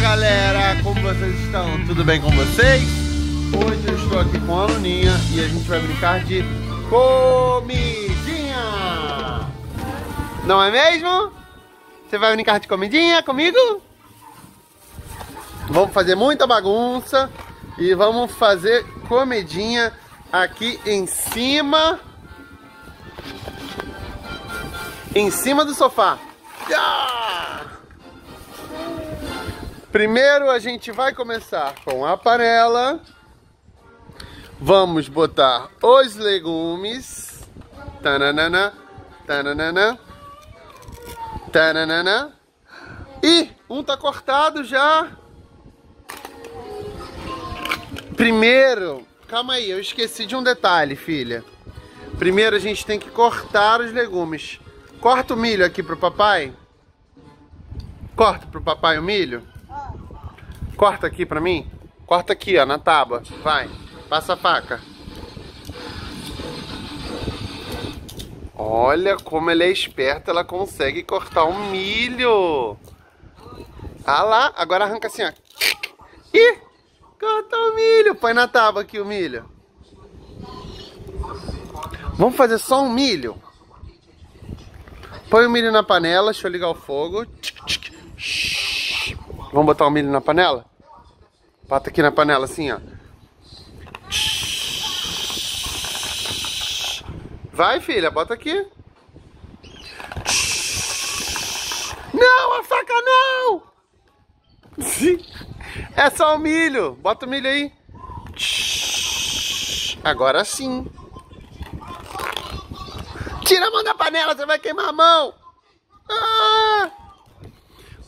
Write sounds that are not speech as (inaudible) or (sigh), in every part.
Galera, como vocês estão? Tudo bem com vocês? Hoje eu estou aqui com a Luninha e a gente vai brincar de comidinha! Não é mesmo? Você vai brincar de comidinha comigo? Vamos fazer muita bagunça e vamos fazer comidinha aqui em cima em cima do sofá. Primeiro a gente vai começar com a panela. Vamos botar os legumes. Tananana, tananana, tananana. E um tá cortado já. Primeiro, calma aí, eu esqueci de um detalhe, filha. Primeiro a gente tem que cortar os legumes. Corta o milho aqui pro papai. Corta pro papai o milho. Corta aqui pra mim. Corta aqui, ó, na tábua. Vai. Passa a faca. Olha como ela é esperta, ela consegue cortar um milho. Ah lá, agora arranca assim, ó. Ih, corta o milho. Põe na tábua aqui o milho. Vamos fazer só um milho? Põe o milho na panela, deixa eu ligar o fogo. Vamos botar o milho na panela? Bota aqui na panela assim, ó. Vai, filha, bota aqui. Não, a faca não! É só o milho. Bota o milho aí. Agora sim. Tira a mão da panela, você vai queimar a mão. Ah!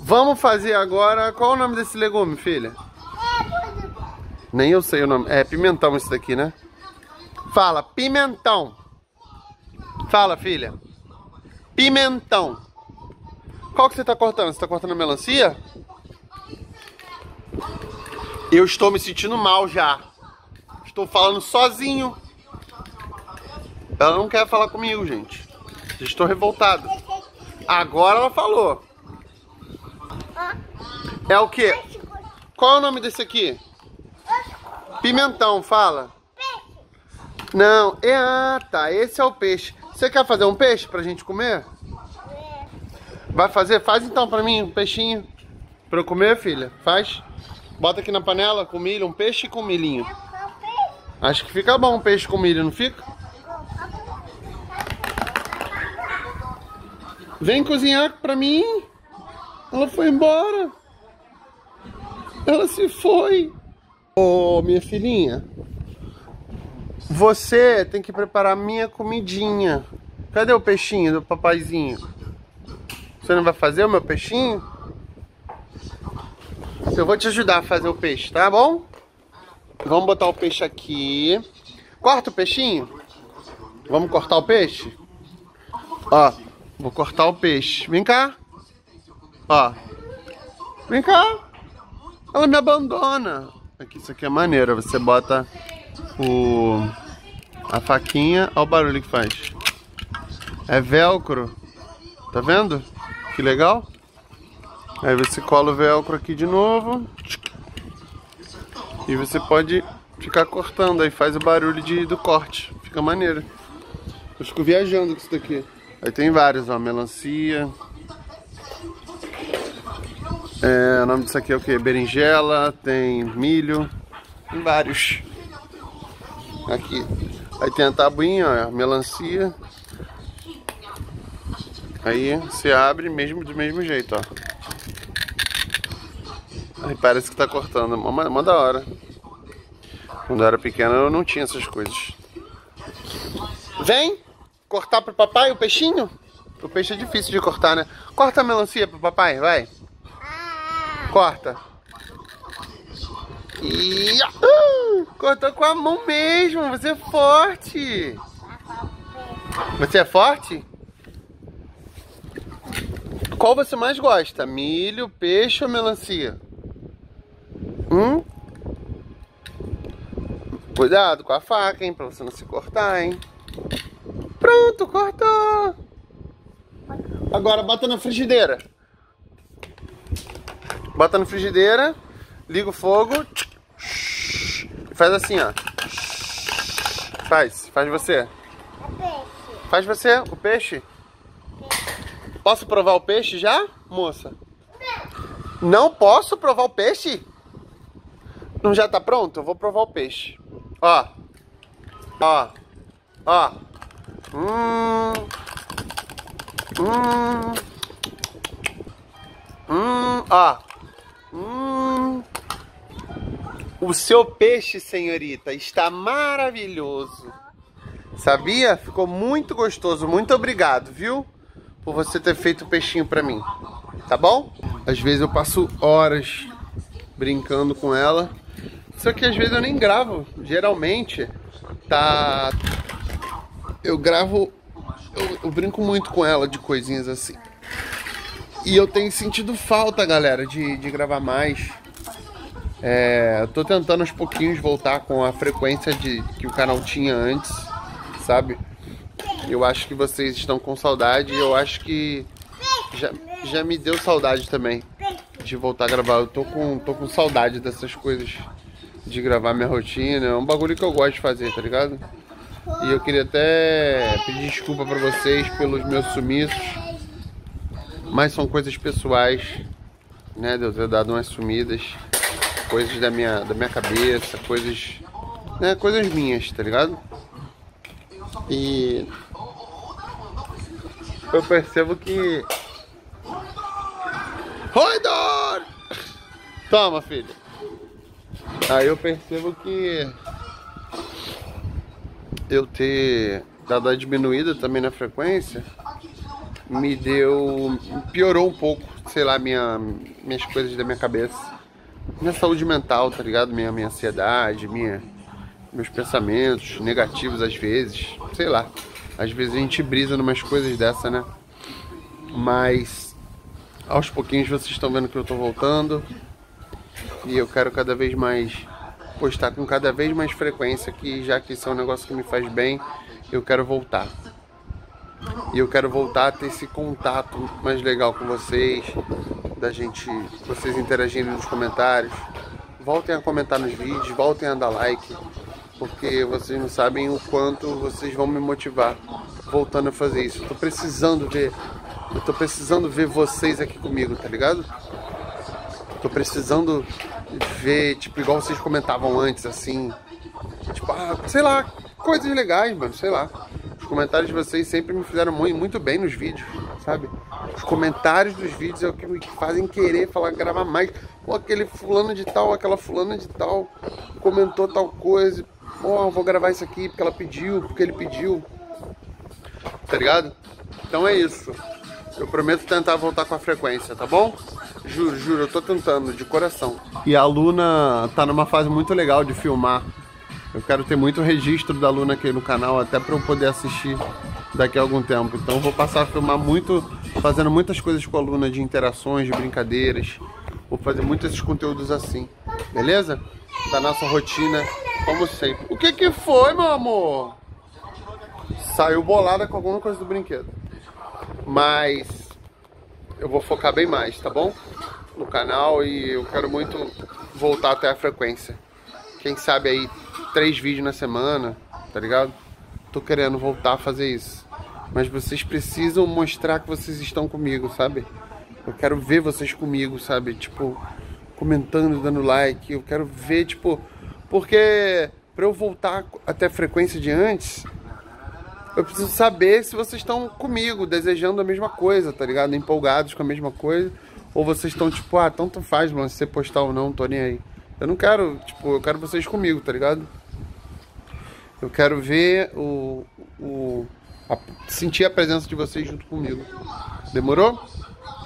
Vamos fazer agora... Qual o nome desse legume, filha? Nem eu sei o nome. É pimentão esse daqui, né? Fala, pimentão. Fala, filha. Pimentão. Qual que você tá cortando? Você tá cortando melancia? Eu estou me sentindo mal já. Estou falando sozinho. Ela não quer falar comigo, gente. Estou revoltado. Agora ela falou. É o que? Qual é o nome desse aqui? Pimentão, fala. Não, é, ah, tá. Esse é o peixe. Você quer fazer um peixe pra gente comer? Vai fazer? Faz então pra mim um peixinho. Pra eu comer, filha? Faz. Bota aqui na panela com milho, um peixe com milhinho. Acho que fica bom um peixe com milho, não fica? Vem cozinhar pra mim. Ela foi embora. Ela se foi. Ô, oh, minha filhinha. Você tem que preparar minha comidinha. Cadê o peixinho do papaizinho? Você não vai fazer o meu peixinho? Eu vou te ajudar a fazer o peixe, tá bom? Vamos botar o peixe aqui. Corta o peixinho. Vamos cortar o peixe? Ó, Vou cortar o peixe. Vem cá. Ó. Vem cá. Ela me abandona. Aqui, isso aqui é maneiro. Você bota o a faquinha. Olha o barulho que faz. É velcro. Tá vendo? Que legal. Aí você cola o velcro aqui de novo. E você pode ficar cortando. Aí faz o barulho de, do corte. Fica maneiro. Eu fico viajando com isso daqui. Aí tem vários, ó, melancia. É, o nome disso aqui é o que? Berinjela, tem milho, tem vários. Aqui. Aí tem a tabuinha, ó, melancia. Aí você abre mesmo do mesmo jeito, ó. Aí parece que tá cortando, uma, uma da hora. Quando eu era pequeno eu não tinha essas coisas. Vem! cortar pro papai o peixinho? O peixe é difícil de cortar, né? Corta a melancia pro papai, vai. Corta. Uh, cortou com a mão mesmo, você é forte. Você é forte? Qual você mais gosta? Milho, peixe ou melancia? Hum? Cuidado com a faca, hein? Pra você não se cortar, hein? Pronto, cortou. Agora bota na frigideira. Bota na frigideira, liga o fogo. E faz assim, ó. Faz, faz você. Faz você, o peixe. Posso provar o peixe já, moça? Não posso provar o peixe? Não já tá pronto? Eu vou provar o peixe. Ó. Ó. Ó. Hum. Hum. Hum. Ó. Hum. O seu peixe, senhorita, está maravilhoso. Sabia? Ficou muito gostoso. Muito obrigado, viu? Por você ter feito o peixinho pra mim. Tá bom? Às vezes eu passo horas brincando com ela. Só que às vezes eu nem gravo. Geralmente tá. Eu gravo. Eu, eu brinco muito com ela de coisinhas assim. E eu tenho sentido falta, galera, de, de gravar mais. É, eu tô tentando aos pouquinhos voltar com a frequência de, que o canal tinha antes, sabe? Eu acho que vocês estão com saudade e eu acho que já, já me deu saudade também de voltar a gravar. Eu tô com, tô com saudade dessas coisas de gravar minha rotina. É um bagulho que eu gosto de fazer, tá ligado? E eu queria até pedir desculpa pra vocês pelos meus sumiços. Mas são coisas pessoais, né? De eu ter dado umas sumidas. Coisas da minha, da minha cabeça, coisas. Né, coisas minhas, tá ligado? E eu percebo que. Oi, Dor! Toma, filha. Aí eu percebo que eu ter dado a diminuída também na frequência me deu. piorou um pouco, sei lá, minha, minhas coisas da minha cabeça. Minha saúde mental, tá ligado? Minha, minha ansiedade, minha, meus pensamentos negativos às vezes, sei lá. Às vezes a gente brisa numas coisas dessa, né? Mas aos pouquinhos vocês estão vendo que eu tô voltando. E eu quero cada vez mais postar com cada vez mais frequência, que já que isso é um negócio que me faz bem, eu quero voltar. E eu quero voltar a ter esse contato mais legal com vocês, da gente, vocês interagirem nos comentários. Voltem a comentar nos vídeos, voltem a dar like, porque vocês não sabem o quanto vocês vão me motivar voltando a fazer isso. Eu tô precisando ver, eu tô precisando ver vocês aqui comigo, tá ligado? Tô precisando ver, tipo, igual vocês comentavam antes, assim. Tipo, ah, sei lá, coisas legais, mano, sei lá. Os comentários de vocês sempre me fizeram muito bem nos vídeos, sabe? Os comentários dos vídeos é o que me fazem querer falar, gravar mais. Pô, aquele fulano de tal, aquela fulana de tal comentou tal coisa. Pô, vou gravar isso aqui porque ela pediu, porque ele pediu. Tá ligado? Então é isso. Eu prometo tentar voltar com a frequência, tá bom? Juro, juro, eu tô tentando, de coração. E a Luna tá numa fase muito legal de filmar. Eu quero ter muito registro da Luna aqui no canal, até pra eu poder assistir daqui a algum tempo. Então vou passar a filmar muito, fazendo muitas coisas com a Luna, de interações, de brincadeiras. Vou fazer muitos esses conteúdos assim, beleza? Da nossa rotina, como sempre. O que que foi, meu amor? Saiu bolada com alguma coisa do brinquedo. Mas eu vou focar bem mais, tá bom? No canal e eu quero muito voltar até a frequência. Quem sabe aí três vídeos na semana, tá ligado? Tô querendo voltar a fazer isso. Mas vocês precisam mostrar que vocês estão comigo, sabe? Eu quero ver vocês comigo, sabe? Tipo, comentando, dando like. Eu quero ver, tipo, porque para eu voltar até a frequência de antes, eu preciso saber se vocês estão comigo, desejando a mesma coisa, tá ligado? Empolgados com a mesma coisa. Ou vocês estão tipo, ah, tanto faz, mano, se você postar ou não, tô nem aí. Eu não quero, tipo, eu quero vocês comigo, tá ligado? Eu quero ver o. o a, sentir a presença de vocês junto comigo. Demorou?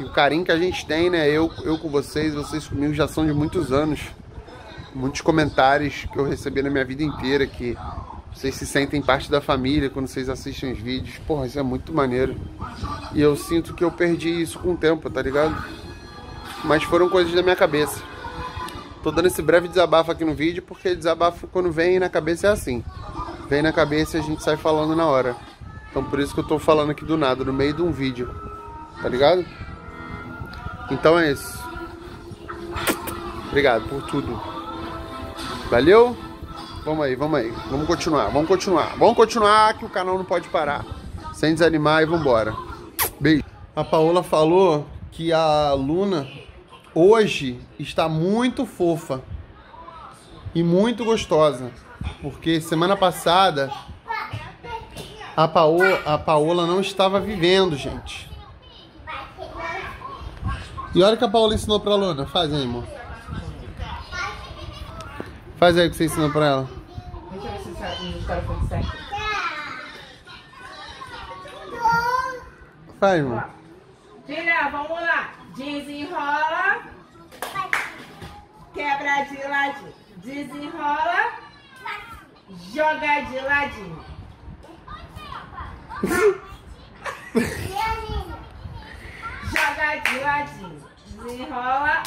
E o carinho que a gente tem, né? Eu, eu com vocês, vocês comigo já são de muitos anos. Muitos comentários que eu recebi na minha vida inteira que vocês se sentem parte da família quando vocês assistem os vídeos. Porra, isso é muito maneiro. E eu sinto que eu perdi isso com o tempo, tá ligado? Mas foram coisas da minha cabeça. Tô dando esse breve desabafo aqui no vídeo porque desabafo quando vem na cabeça é assim. Vem na cabeça e a gente sai falando na hora. Então por isso que eu tô falando aqui do nada, no meio de um vídeo. Tá ligado? Então é isso. Obrigado por tudo. Valeu? Vamos aí, vamos aí. Vamos continuar, vamos continuar. Vamos continuar que o canal não pode parar. Sem desanimar e vambora. Beijo. A Paola falou que a Luna hoje está muito fofa e muito gostosa. Porque semana passada a Paola, a Paola não estava vivendo, gente. E olha que a Paola ensinou pra Luna. Faz aí, amor. Faz aí o que você ensinou pra ela. Deixa eu ver se história foi certa. Faz, amor. Filha, vamos lá. Desenrola. Quebra de ladinho. Desenrola. Joga de ladinho. Joga de ladinho. Desenrola.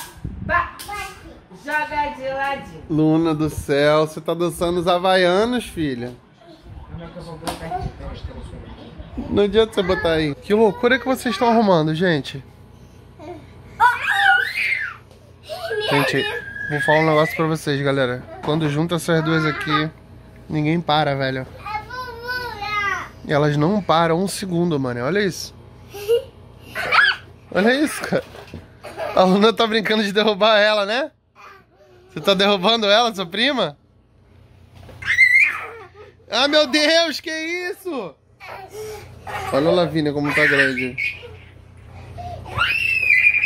Joga de ladinho. Luna do céu, você tá dançando os havaianos, filha. Não adianta você botar aí. Que loucura que vocês estão arrumando, gente. Gente, vou falar um negócio pra vocês, galera. Quando junta essas duas aqui, ninguém para, velho. E elas não param um segundo, mano. Olha isso. (laughs) Olha isso, cara. A Luna tá brincando de derrubar ela, né? Você tá derrubando ela, sua prima? Ah, meu Deus, que isso? Olha a Lavínia como tá grande.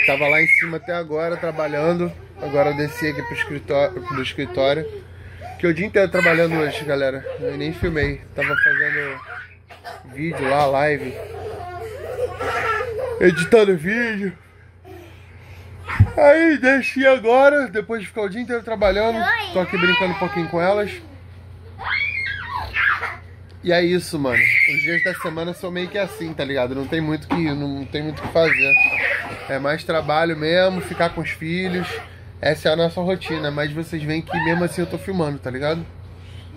Tava lá em cima até agora trabalhando. Agora eu desci aqui pro escritório, pro escritório. Que o dia inteiro trabalhando hoje, galera. Eu nem filmei. Tava fazendo vídeo lá, live. Editando vídeo. Aí desci agora, depois de ficar o dia inteiro trabalhando. Tô aqui brincando um pouquinho com elas. E é isso, mano. Os dias da semana são meio que assim, tá ligado? Não tem muito que não tem muito que fazer. É mais trabalho mesmo, ficar com os filhos. Essa é a nossa rotina, mas vocês veem que mesmo assim eu tô filmando, tá ligado?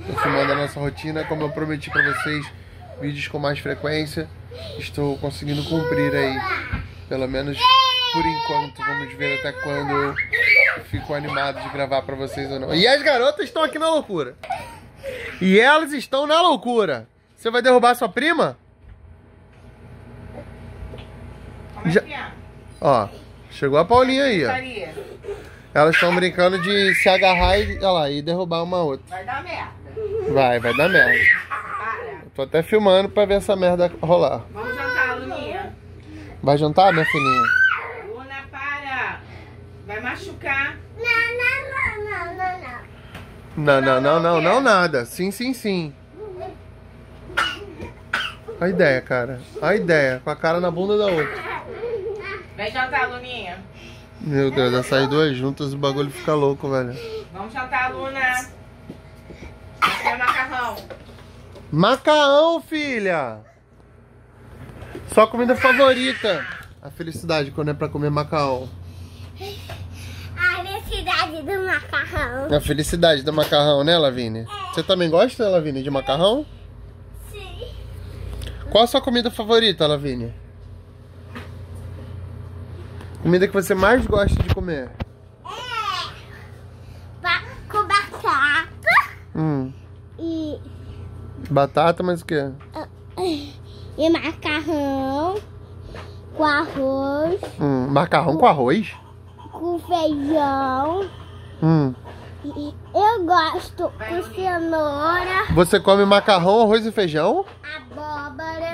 Tô filmando a nossa rotina, como eu prometi pra vocês, vídeos com mais frequência. Estou conseguindo cumprir aí. Pelo menos por enquanto. Vamos ver até quando eu fico animado de gravar pra vocês ou não. E as garotas estão aqui na loucura. E elas estão na loucura. Você vai derrubar sua prima? É Já- é? Ó, chegou a Paulinha aí, ó. Elas estão brincando de se agarrar e, olha lá, e derrubar uma outra. vai dar merda. Vai, vai dar merda. Para. Tô até filmando pra ver essa merda rolar. Vamos jantar, Luninha. Vai jantar, minha filhinha? Luna, para. Vai machucar. Não, não, não, não, não, nada. Sim, sim, sim. A ideia, cara. A ideia. Com a cara na bunda da outra. Vem jantar, Luninha. Meu Deus, essas duas juntas o bagulho fica louco, velho. Vamos jantar, Luna. Aqui é macarrão. Macarrão, filha! Sua comida favorita. A felicidade quando é pra comer macarrão. A necessidade do macarrão. A felicidade do macarrão, né, Lavínia? Você também gosta, Lavínia, de macarrão? Sim. Qual a sua comida favorita, Lavínia? Comida que você mais gosta de comer? É. Com batata Hum, e, batata, mas o quê? e macarrão com arroz, Hum, macarrão com arroz? com feijão. Hum. E eu gosto com cenoura, Você come macarrão, arroz e feijão? abóbora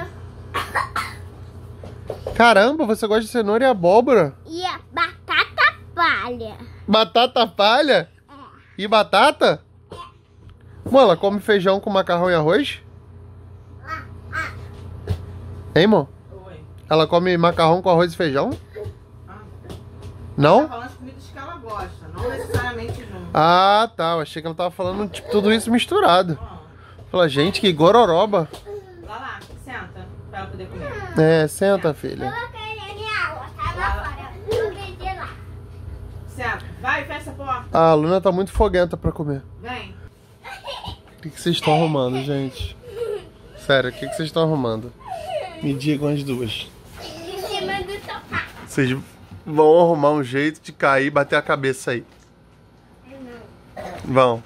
Caramba, você gosta de cenoura e abóbora? e a batata palha. Batata palha? E batata? Mano, ela come feijão com macarrão e arroz? Hein, amor? Oi. Ela come macarrão com arroz e feijão? Tá Não? falando as comidas que ela gosta, não necessariamente junto. Ah, tá. Eu achei que ela tava falando tipo, tudo isso misturado. Fala, gente, que gororoba. Lá lá, senta, pra ela poder comer. É, senta, filha. vou querer minha água, tá lá fora. Eu vou lá. Senta, vai, fecha porta. A Luna tá muito foguenta pra comer. Vem. (laughs) O que, que vocês estão arrumando, gente? Sério, o que, que vocês estão arrumando? (laughs) Me digam as duas. Em cima do sofá. Vocês vão arrumar um jeito de cair e bater a cabeça aí. Vão.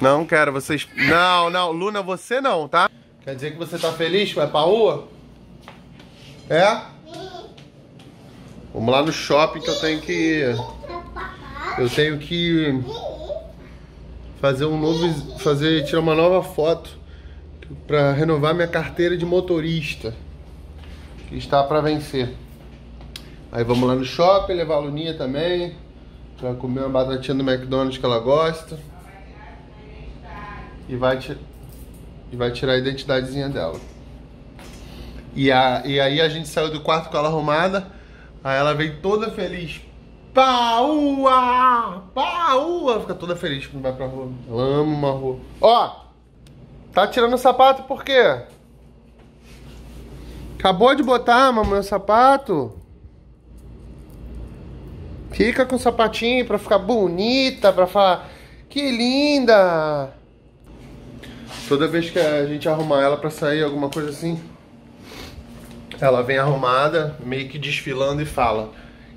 Não quero, vocês. Não, não, Luna, você não, tá? Quer dizer que você tá feliz vai pra rua? É? Vamos lá no shopping que eu tenho que. Eu tenho que fazer um novo. fazer. tirar uma nova foto pra renovar minha carteira de motorista. Que está pra vencer. Aí vamos lá no shopping, levar a Luninha também. Pra comer uma batatinha do McDonald's que ela gosta. E vai, ti- e vai tirar a identidadezinha dela. E, a, e aí a gente saiu do quarto com ela arrumada. Aí ela veio toda feliz. Paua! Paua! Fica toda feliz quando vai pra rua. Ela ama uma rua. Ó! Tá tirando o sapato por quê? Acabou de botar, mamãe, o sapato. Fica com o sapatinho pra ficar bonita, pra falar que linda. Toda vez que a gente arrumar ela pra sair, alguma coisa assim, ela vem arrumada, meio que desfilando e fala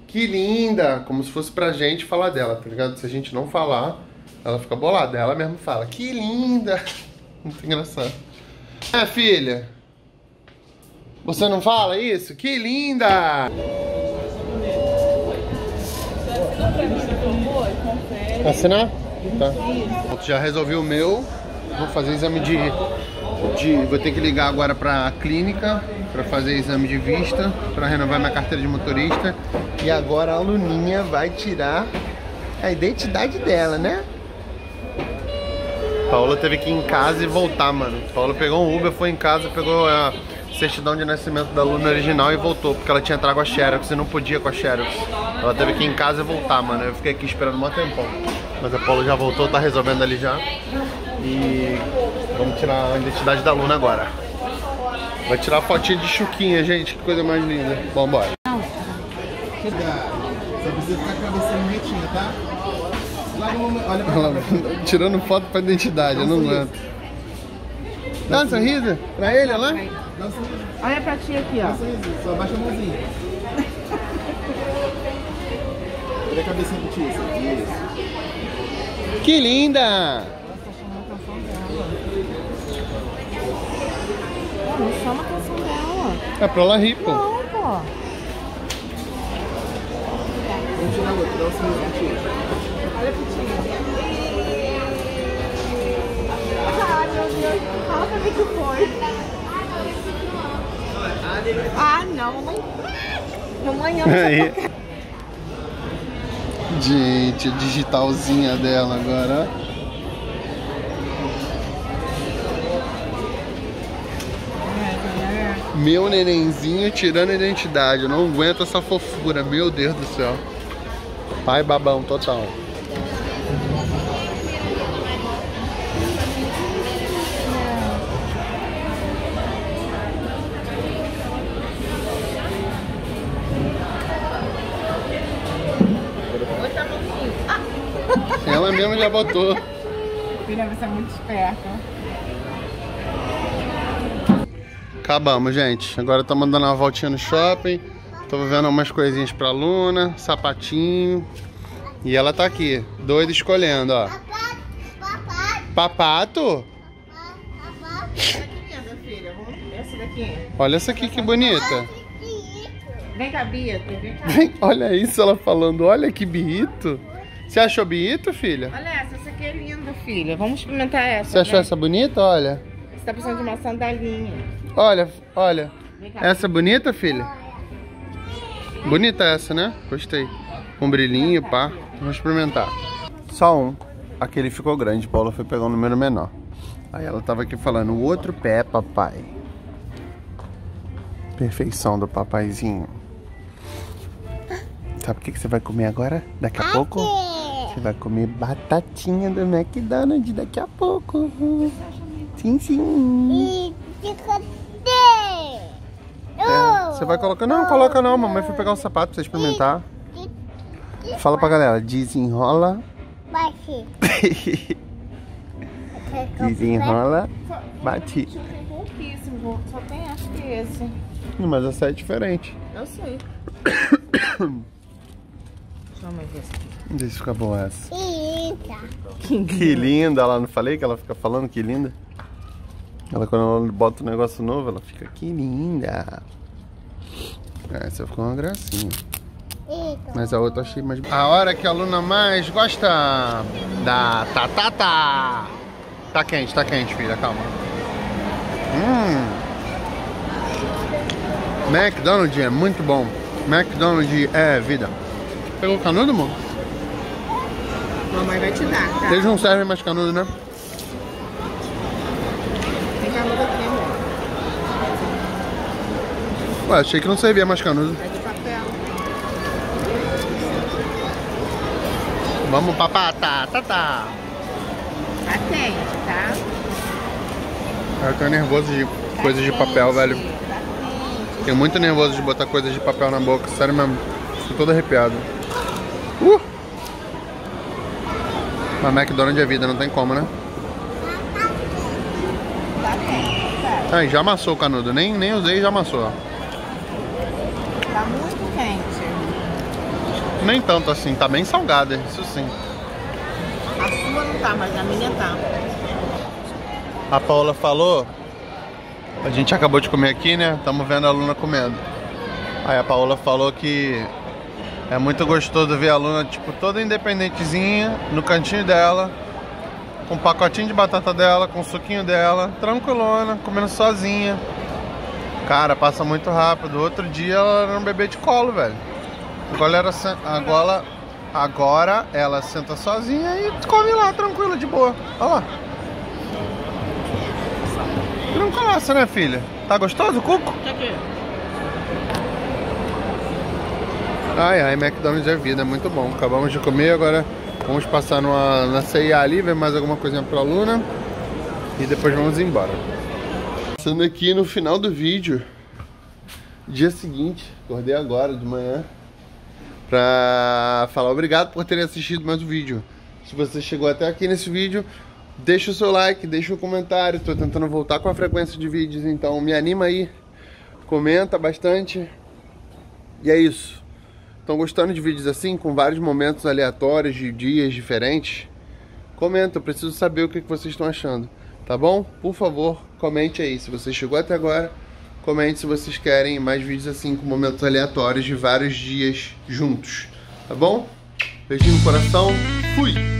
que linda, como se fosse pra gente falar dela, tá ligado? Se a gente não falar, ela fica bolada. Ela mesma fala que linda. (laughs) Muito engraçado. É, filha. Você não fala isso? Que linda! Assinar? Tá. Já resolvi o meu. Vou fazer exame de, de. Vou ter que ligar agora pra clínica pra fazer exame de vista, pra renovar minha carteira de motorista. E agora a Luninha vai tirar a identidade dela, né? Paula teve que ir em casa e voltar, mano. Paula pegou um Uber, foi em casa, pegou a certidão de nascimento da Luna original e voltou, porque ela tinha trago a Xerox e não podia com a Xerox. Ela teve que ir em casa e voltar, mano. Eu fiquei aqui esperando um tempão. Mas a Paula já voltou, tá resolvendo ali já. E vamos tirar a identidade da Luna agora. Vai tirar a fotinha de chuquinha, gente. Que coisa mais linda. Vambora. Só precisa ficar com a cabecinha retinha, tá? Lá no olha pra (laughs) Ela tirando foto pra identidade, eu não aguento. Dá um sorriso pra ele, olha lá. Dá um sorriso, Olha pra ti aqui, dá ó. um sorriso. Só abaixa a mãozinha. (laughs) Olha a cabecinha pro tio. Isso. Que linda! Não chama a atenção dela. É pra ela rir, pô. Não, pô. Vamos tirar tio. Olha pro. Ai, meu Deus. Fala pra mim que foi. Ah, não, mamãe. Mamãe ama Aí. Gente, a digitalzinha dela agora, ó. Meu nenenzinho tirando a identidade. Eu não aguento essa fofura, meu Deus do céu. Pai babão total. Ela mesma já botou. Filha, você é muito esperta. Acabamos, gente. Agora estamos dando uma voltinha no shopping. Tô vendo umas coisinhas pra Luna, sapatinho. E ela tá aqui, doida escolhendo, ó. Papato? daqui. Olha essa aqui que bonita. Vem cá, Bia. Vem cá. Olha isso ela falando, olha que biito. Você achou biito, filha? Olha essa, essa aqui é linda, filha. Vamos experimentar essa. Você achou né? essa bonita? Olha. Você tá precisando de uma sandalinha. Olha, olha. Essa é bonita, filha? Bonita essa, né? Gostei. Um brilhinho, pá. Vamos experimentar. Só um. Aquele ficou grande. Paula foi pegar um número menor. Aí ela tava aqui falando, o outro pé, papai. Perfeição do papaizinho. Sabe o que, que você vai comer agora? Daqui a pouco? Você vai comer batatinha do McDonald's daqui a pouco. Sim, sim. e você vai colocar. Não, coloca não, mamãe foi pegar um sapato pra você experimentar. Fala pra galera, desenrola. Bate. (laughs) Desenrola, bate. Pouquíssimo, só tem acho que esse. Mas essa é diferente. Eu sei. (coughs) Deixa eu ver esse aqui. Não sei se fica boa essa. E linda. Que linda, ela não falei que ela fica falando que linda? Ela quando ela bota um negócio novo, ela fica que linda. Essa ficou uma gracinha. Mas a outra eu achei mais. A hora que a Luna mais gosta da tatata. Tá quente, tá quente, filha, calma. Hum. McDonald's é muito bom. McDonald's é vida. Pegou canudo, amor? Mamãe vai te dar, tá? Eles não servem mais canudo, né? Tem canudo aqui, amor. Ué, achei que não servia mais canudo. É de papel. Vamos pra patata. Tá quente, tá? Eu tô nervoso de coisas de papel, velho. Tá. Fiquei muito nervoso de botar coisas de papel na boca, sério mesmo. Fico todo arrepiado. Uh! Mas McDonald's é vida, não tem como, né? Tá tá? Aí, já amassou o canudo. Nem, nem usei e já amassou. Tá muito quente. Nem tanto assim, tá bem salgada, isso sim. A sua não tá, mas a minha tá. A Paula falou. A gente acabou de comer aqui, né? Estamos vendo a Luna comendo. Aí a Paula falou que é muito gostoso ver a Luna, tipo, toda independentezinha, no cantinho dela, com o pacotinho de batata dela, com o suquinho dela, tranquilona, comendo sozinha. Cara, passa muito rápido. Outro dia ela era um bebê de colo, velho. Agora, ela, agora, agora ela senta sozinha e come lá, tranquila, de boa. Olha lá. Tranquilaça, né, filha? Tá gostoso o cuco? Tá aqui. Ai, ai, McDonald's é vida, é muito bom. Acabamos de comer, agora vamos passar numa, na CIA ali, ver mais alguma coisinha pra Luna. E depois vamos embora. Passando aqui no final do vídeo. Dia seguinte, acordei agora de manhã. Pra falar obrigado por terem assistido mais o vídeo. Se você chegou até aqui nesse vídeo, deixa o seu like, deixa o comentário. Tô tentando voltar com a frequência de vídeos, então me anima aí. Comenta bastante. E é isso. Estão gostando de vídeos assim, com vários momentos aleatórios de dias diferentes? Comenta, eu preciso saber o que vocês estão achando, tá bom? Por favor, comente aí. Se você chegou até agora, comente se vocês querem mais vídeos assim, com momentos aleatórios de vários dias juntos, tá bom? Beijinho no coração, fui!